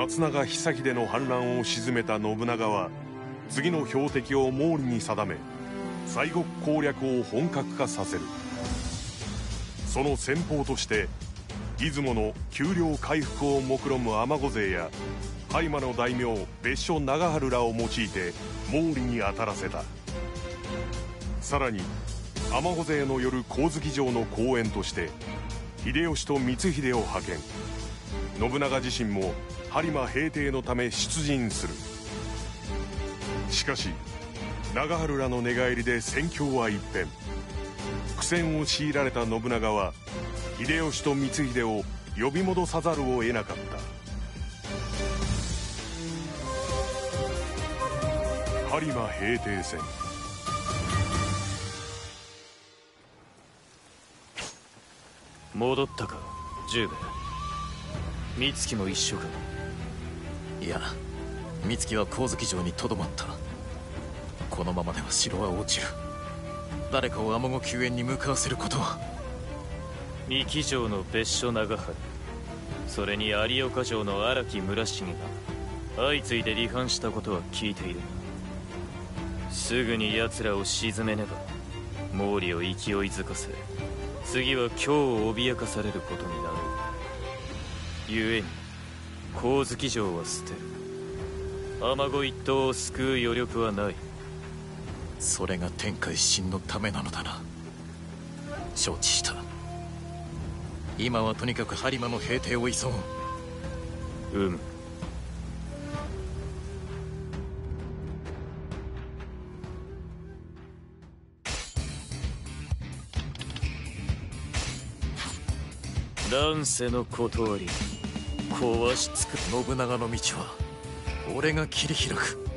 松永久秀の反乱を鎮めた信長は次の標的を毛利に定め西国攻略を本格化させる。その先方として出雲の丘陵回復を目論む尼子勢や葉山の大名別所長春らを用いて毛利に当たらせた。さらに尼子勢のよる神月城の公演として秀吉と光秀を派遣。信長自身も播磨平定のため出陣する。しかし長春らの寝返りで戦況は一変。苦戦を強いられた信長は秀吉と光秀を呼び戻さざるを得なかった。播磨平定戦。戻ったか十兵衛。美月も一緒か。いや美月は光月城にとどまった。このままでは城は落ちる。誰かを天子救援に向かわせることは。三木城の別所長春。それに有岡城の荒木村重が相次いで離反したことは聞いている。すぐに奴らを沈めねば毛利を勢いづかせ次は今日を脅かされることになる。故に光月城は捨てる。天子一党を救う余力はない。それが天下一新のためなのだな。承知した。今はとにかく播磨の平定を急ごう。む乱世の断り壊し尽く信長の道は俺が切り開く。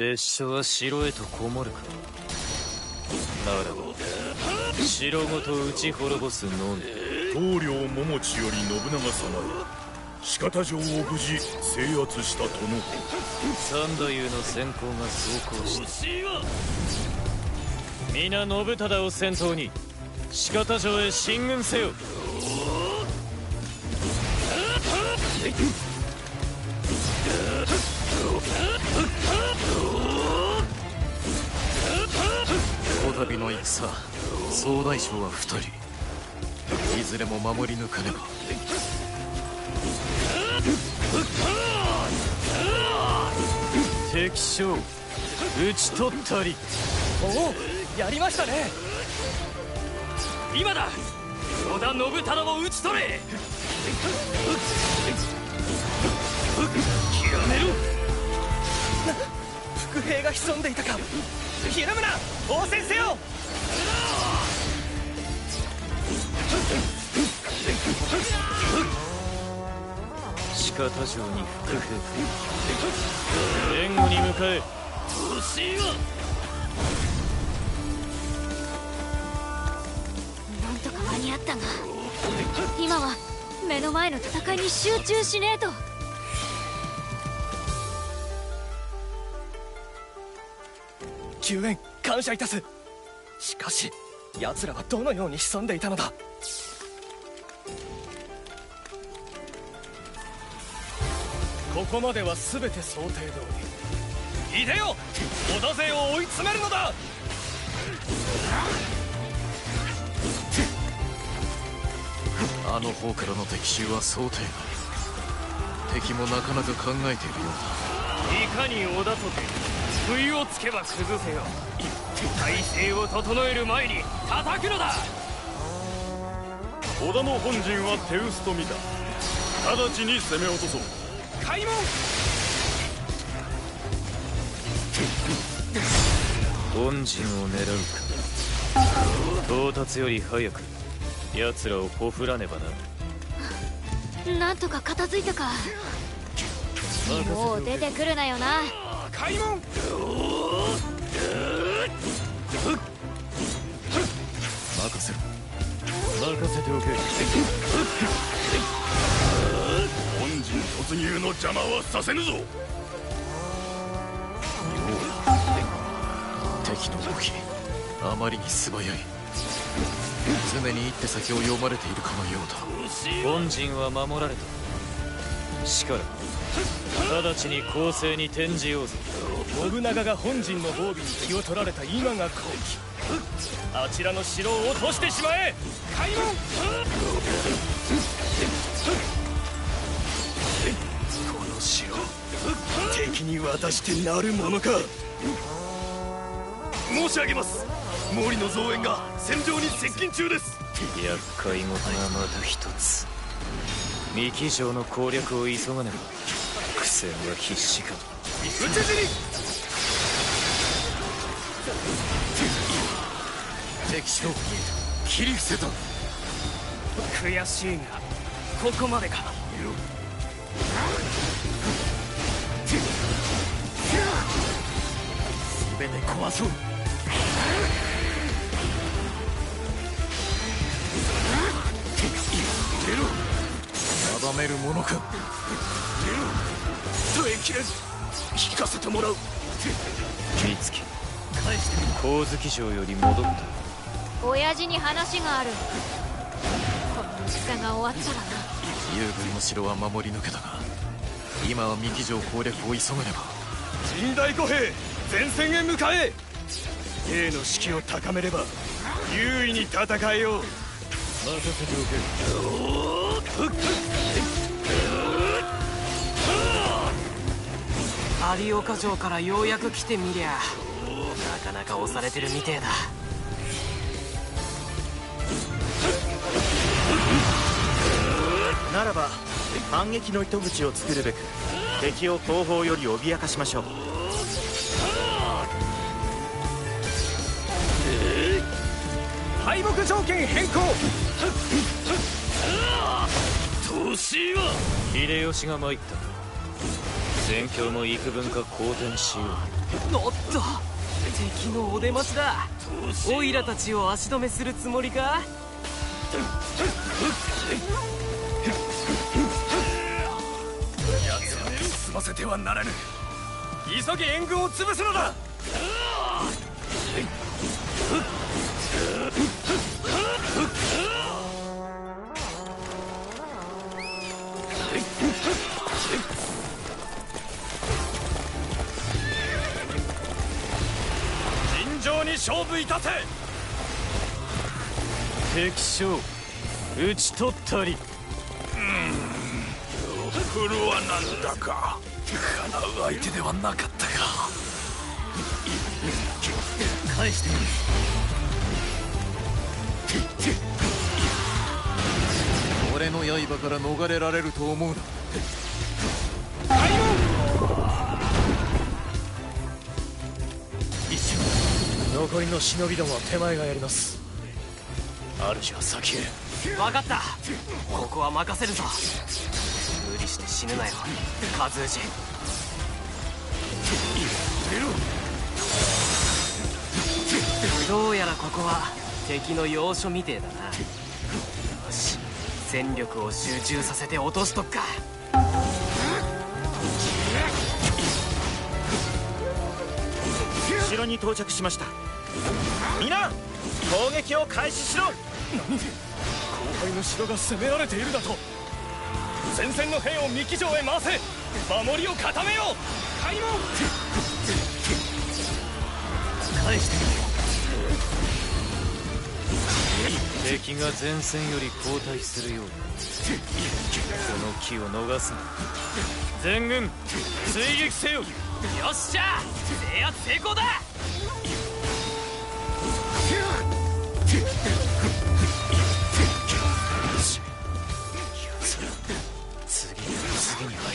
別所は城へとこもるか。ならば城ごと撃ち滅ぼすのみ。棟梁桃地より信長様へ鹿田城を無事制圧したとの三太夫の先行が走行した皆信忠を先頭に鹿田城へ進軍せよの戦総大将は二人。いずれも守り抜かねば。敵将討ち取ったり。おおやりましたね。今だ。織田信忠を討ち取れ。やめろ。伏兵が潜んでいたかひるむな応戦せよ！城に伏兵援護に向かえ。なんとか間に合ったが今は目の前の戦いに集中しねえと救援感謝いたす。しかし奴らはどのように潜んでいたのだ。ここまでは全て想定通り。いでよ！織田勢を追い詰めるのだ！あの方からの敵襲は想定外。敵もなかなか考えているよういかに織田とて不意をつけば崩せよ。体勢を整える前に叩くのだ。織田の本陣は手薄と見た。直ちに攻め落とそう。開門。本陣を狙うか。到達より早く。奴らをほふらねばななんとか片付いたか。もう出てくるなよな開門。任せろ。任せておけ。本陣突入の邪魔はさせぬぞ。敵の動きあまりに素早い。常に一手先を読まれているかのようだ。本陣は守られた。直ちに攻勢に転じようぞ信長が本陣の防備に気を取られた今が好機。あちらの城を落としてしまえ。開門。この城敵に渡してなるものか。申し上げます。毛利の増援が戦場に接近中です。厄介事がまた一つ。三木城の攻略を急がねば苦戦は必至か討ち死に敵将切り伏せ。た悔しいがここまでか全て壊そう定めるものかきれず引かせてもらう。美月光月城より戻った。親父に話がある。この戦が終わったらな。遊軍の城は守り抜けたが今は三木城攻略を急がねば。陣大五兵前線へ向かえ。兵の士気を高めれば優位に戦えよう。任せておけ有岡城からようやく来てみりゃ。なかなか押されてるみてえだ。ならば反撃の糸口を作るべく敵を後方より脅かしましょう。敗北条件変更。年は。秀吉が参った。か戦況も幾分か好転しよう。おっと敵のお出ましだ。オイラたちを足止めするつもりか？済ませてはならぬ。急げ援軍を潰すのだ勝負いたせ。敵将討ち取ったり。フルはなんだか。かなう相手ではなかったか。返して。みる俺の刃から逃れられると思うな残りの忍びどもは手前がやります。主は先へ。分かった。ここは任せるぞ。無理して死ぬなよ。カズージどうやらここは敵の要所みてえだな。よし戦力を集中させて落としとくか。城に到着しました皆攻撃を開始しろ。後輩の城が攻められているだと。前線の兵を三木城へ回せ。守りを固めよう。開門。返して敵が前線より後退するように。その機を逃すな。全軍追撃せよ。よっしゃ。制圧成功だ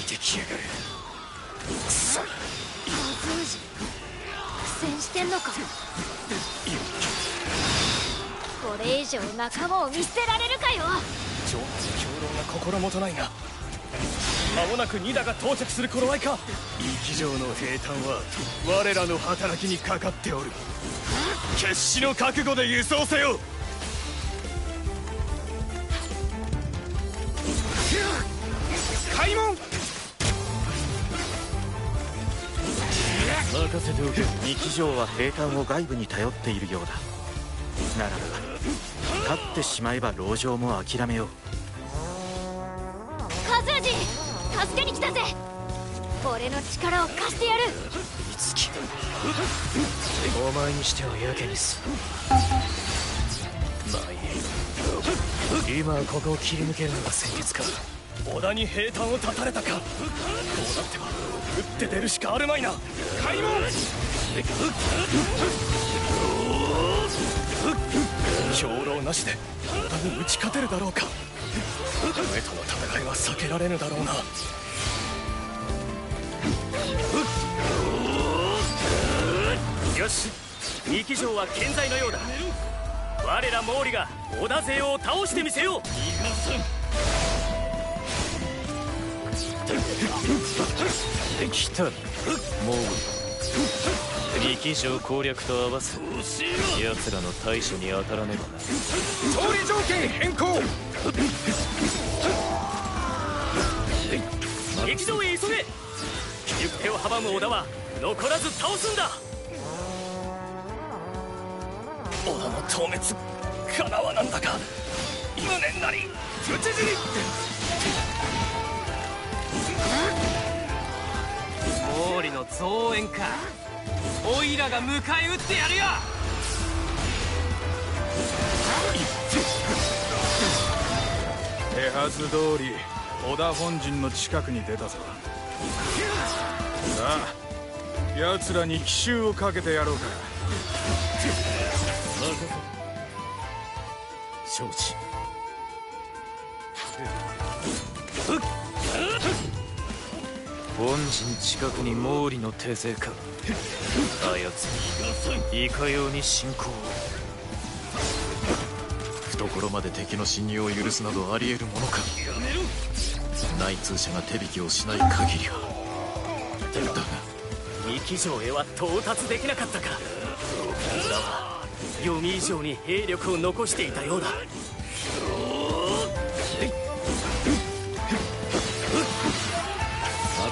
てきやがるくそ小通苦戦してんのかこれ以上仲間を見捨てられるかよ。情熱狂論が心もとないが間もなくニダが到着する頃合いか。生き城の平坦は我らの働きにかかっておる。決死の覚悟で輸送せよ。開門。任せておけ。二騎乗は兵艦を外部に頼っているようだ。ならば立ってしまえば籠城も諦めよう。カズージ助けに来たぜ。俺の力を貸してやる。美月お前にしてはやけにす。まあいい今はここを切り抜けるのが先決か織田に平坦を断たれたか。こうなっては打って出るしかあるまいな。開門。兵糧なしで織田に打ち勝てるだろうか。上との戦いは避けられぬだろうな。よし二騎乗は健在のようだ。我ら毛利が織田勢を倒してみせよう。逃がさん来たなモーリ二騎乗攻略と合わせ奴らの対処に当たらねばな。勝利条件変更。劇場へ急げ行く手を阻む織田は残らず倒すんだ織田の討滅かなわなんだか。無念なり。討ち死に。の増援か。オイラが迎え撃ってやるよ。手はず通り織田本陣の近くに出たぞ。さあ奴らに奇襲をかけてやろうか。承知本陣近くに毛利の手勢か。あやついかように進行。懐まで敵の侵入を許すなどあり得るものか。内通者が手引きをしない限りは。だが。二騎乗へは到達できなかったか。読み以上に兵力を残していたようだ。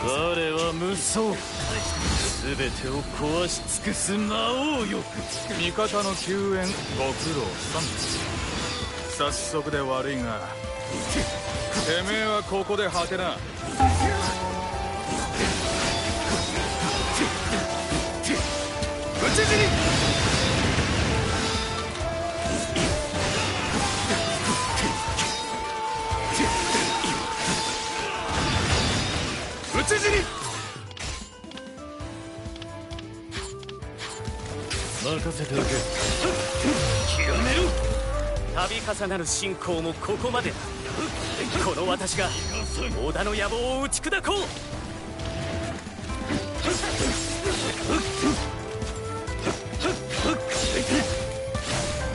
我は無双全てを壊し尽くす魔王よ味方の救援ご苦労さん。早速で悪いが。てめえはここで果てな。討ち死に討ち死に。任せておけ。極めろ度重なる進行もここまでだ。この私が織田の野望を打ち砕こう。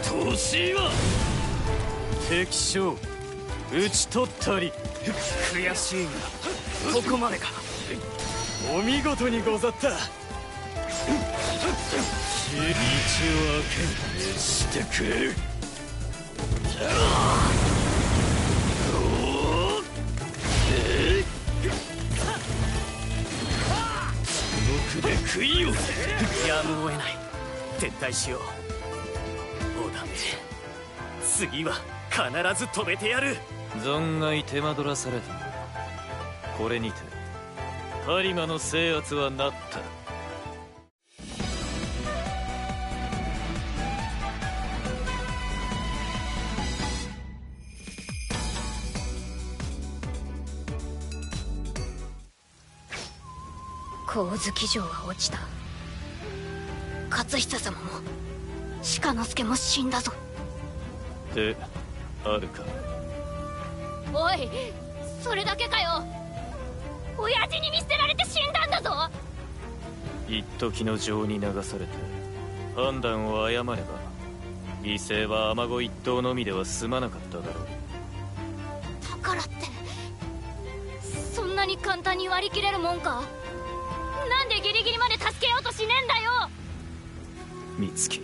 年は敵将討ち取ったり。悔しいが。ここまでかお見事にござった。道を開け熱してくれで食いよやむを得ない。撤退しよう。織田め次は必ず止めてやる。存外手間取らされた。がこれにて播磨の制圧はなった。光月城は落ちた。勝久様も鹿之助も死んだぞ。であるか。おいそれだけかよ親父に見捨てられて死んだんだぞ。一時の情に流されて判断を誤れば犠牲は尼子一党のみでは済まなかっただろう。だからってそんなに簡単に割り切れるもんか。なんでギリギリまで助けようとしねえんだよ。美月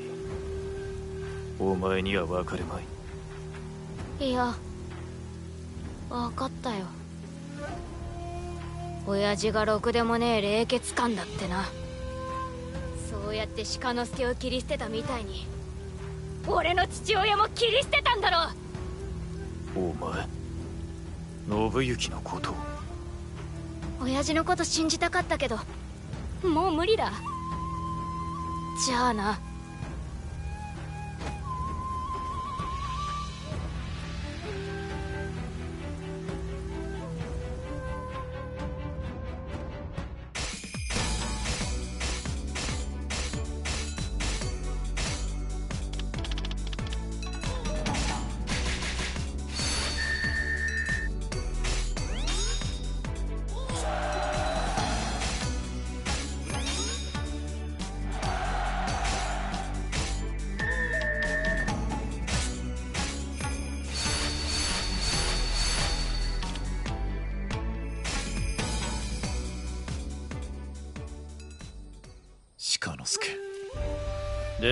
お前には分かるまい。いや分かったよ親父がろくでもねえ冷血感だってな。そうやって鹿之助を切り捨てたみたいに俺の父親も切り捨てたんだろ。お前信行のことを。親父のこと信じたかったけどもう無理だ。じゃあな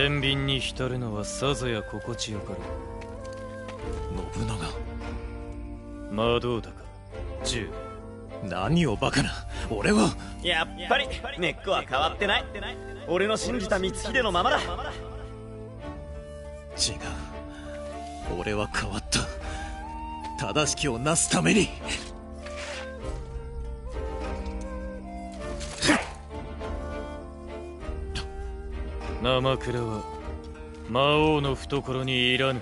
憐憫に浸るのはさぞや心地よかろ信長。う魔道だか。銃何をバカな。俺は。やっぱり根っこは変わってない。俺の信じた光秀のままだ。違う。俺は変わった。正しきをなすために生倉は魔王の懐にいらぬ。